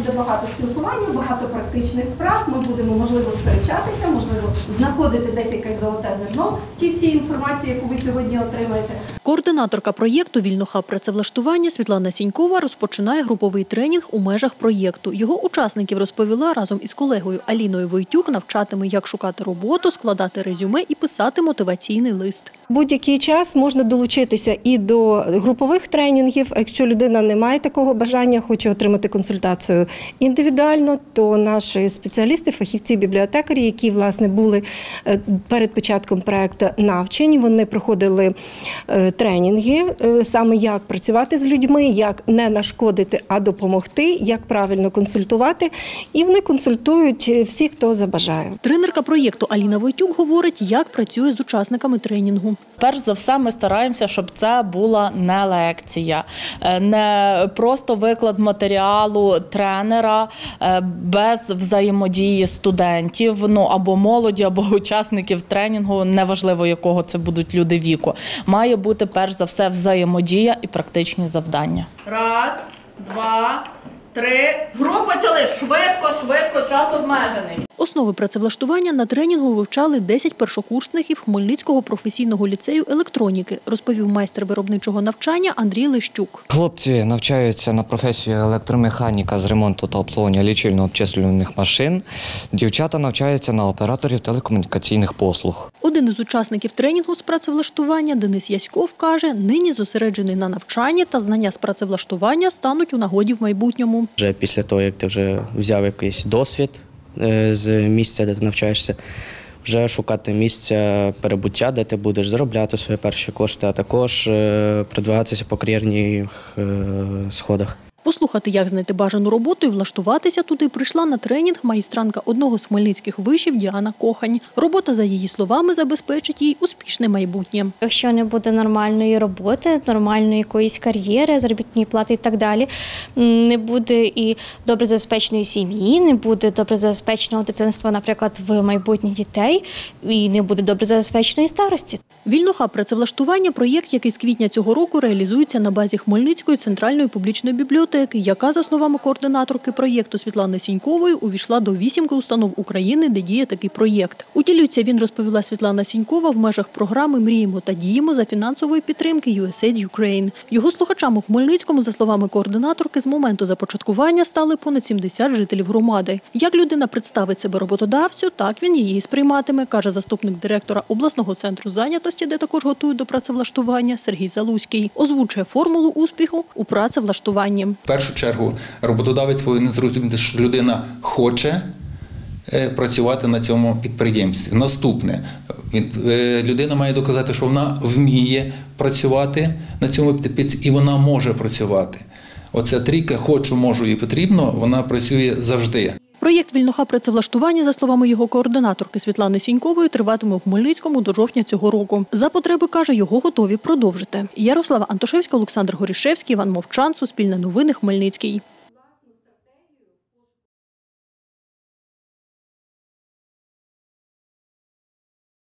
буде багато спілкування, багато практичних вправ. Ми будемо можливо сперечатися, можливо, знаходити десь якесь золоте зерно в тій всій інформації, яку ви сьогодні отримаєте. Координаторка проєкту «Вільно хаб працевлаштування» Світлана Сінькова розпочинає груповий тренінг у межах проєкту. Його учасників розповіла разом із колегою Аліною Войтюк навчатиме, як шукати роботу, складати резюме і писати мотиваційний лист. Будь-який час можна долучитися і до групових тренінгів. Якщо людина не має такого бажання, хоче отримати консультацію індивідуально, то наші спеціалісти, фахівці, бібліотекарі, які власне були е, перед початком проекту навчені, вони проходили е, тренінги, е, саме як працювати з людьми, як не нашкодити, а допомогти, як правильно консультувати. І вони консультують всіх, хто забажає. Тренерка проєкту Аліна Войтюк говорить, як працює з учасниками тренінгу. Перш за все, ми стараємося, щоб це була не лекція, не просто виклад матеріалу тренера е, без взаємодії студентів, ну або молоді, або учасників тренінгу, неважливо якого це будуть люди віку. Має бути перш за все взаємодія і практичні завдання. Раз, два, три. Гру почали швидко, швидко, час обмежений. Основи працевлаштування на тренінгу вивчали 10 першокурсників Хмельницького професійного ліцею електроніки, розповів майстер виробничого навчання Андрій Лещук. Хлопці навчаються на професію електромеханіка з ремонту та обслуговування лічильно-обчислюваних машин. Дівчата навчаються на операторів телекомунікаційних послуг. Один із учасників тренінгу з працевлаштування Денис Яськов каже, нині зосереджений на навчанні та знання з працевлаштування стануть у нагоді в майбутньому. Вже після того, як ти вже взяв якийсь досвід з місця, де ти навчаєшся, вже шукати місця перебуття, де ти будеш заробляти свої перші кошти, а також е, продвигатися по кар'єрних е, сходах. Послухати, як знайти бажану роботу і влаштуватися туди, прийшла на тренінг майстранка одного з хмельницьких вишів Діана Кохань. Робота, за її словами, забезпечить їй успішне майбутнє. Якщо не буде нормальної роботи, нормальної якоїсь кар'єри, заробітної плати і так далі, не буде і добре забезпеченої сім'ї, не буде добре забезпеченого дитинства, наприклад, в майбутніх дітей, і не буде добре забезпеченої старості. Вільнохаб працевлаштування проєкт, який з квітня цього року реалізується на базі Хмельницької центральної публічної бібліотеки, яка, за словами координаторки проєкту Світлани Сінькової, увійшла до вісімки установ України, де діє такий проєкт. Утілюється він, розповіла Світлана Сінькова, в межах програми Мріємо та діємо за фінансової підтримки USAID Ukraine. Його слухачам у Хмельницькому, за словами координаторки, з моменту започаткування стали понад 70 жителів громади. Як людина представить себе роботодавцю, так він її сприйматиме, каже заступник директора обласного центру зайнятості, де також готують до працевлаштування Сергій Залузький. Озвучує формулу успіху у працевлаштуванні. В першу чергу роботодавець повинен зрозуміти, що людина хоче е, працювати на цьому підприємстві. Наступне, е, людина має доказати, що вона вміє працювати на цьому підприємстві і вона може працювати. Оця трійка хочу, можу і потрібно, вона працює завжди. Проєкт «Вільноха працевлаштування», за словами його координаторки Світлани Сінькової, триватиме у Хмельницькому до жовтня цього року. За потреби, каже, його готові продовжити. Ярослава Антошевська, Олександр Горішевський, Іван Мовчан, Суспільне новини, Хмельницький.